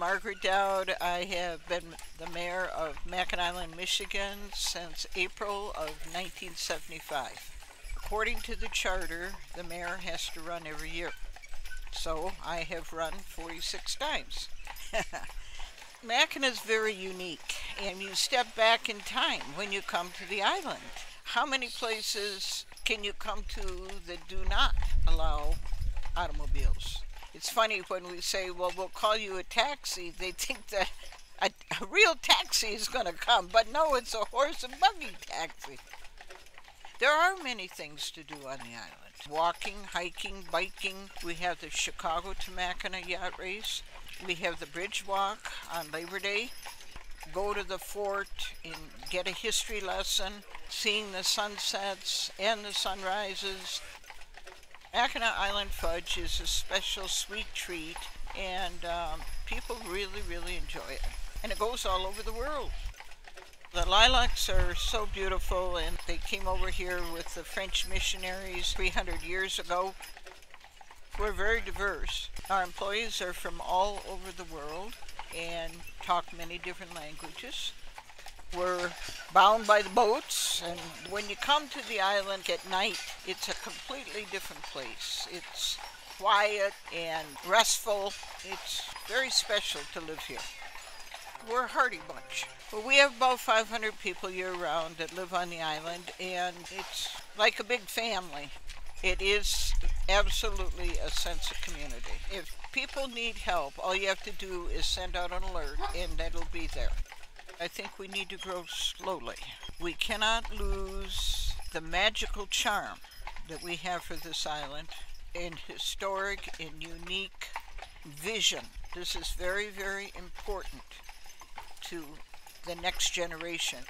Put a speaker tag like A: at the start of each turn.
A: Margaret Doud. I have been the mayor of Mackinac Island, Michigan since April of 1975. According to the charter, the mayor has to run every year. So I have run 46 times. Mackinac is very unique, and you step back in time when you come to the island. How many places can you come to that do not allow automobiles? It's funny when we say, well, we'll call you a taxi, they think that a, a real taxi is going to come, but no, it's a horse and buggy taxi. There are many things to do on the island walking, hiking, biking. We have the Chicago to Mackinac yacht race. We have the bridge walk on Labor Day. Go to the fort and get a history lesson, seeing the sunsets and the sunrises. Mackinac Island fudge is a special sweet treat, and um, people really, really enjoy it. And it goes all over the world. The lilacs are so beautiful, and they came over here with the French missionaries 300 years ago. We're very diverse. Our employees are from all over the world and talk many different languages. We're bound by the boats, and when you come to the island at night, it's a completely different place. It's quiet and restful. It's very special to live here. We're a hardy bunch. Well, we have about 500 people year round that live on the island, and it's like a big family. It is absolutely a sense of community. If people need help, all you have to do is send out an alert, and it'll be there. I think we need to grow slowly. We cannot lose the magical charm that we have for this island and historic and unique vision. This is very, very important to the next generation.